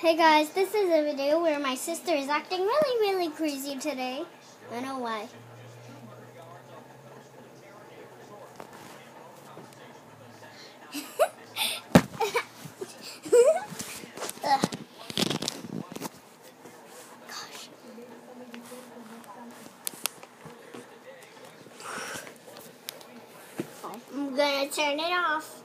Hey guys, this is a video where my sister is acting really, really crazy today. I know why. I'm gonna turn it off.